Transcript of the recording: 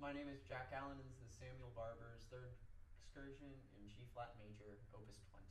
My name is Jack Allen, and this is Samuel Barber's third excursion in G flat major, opus 20.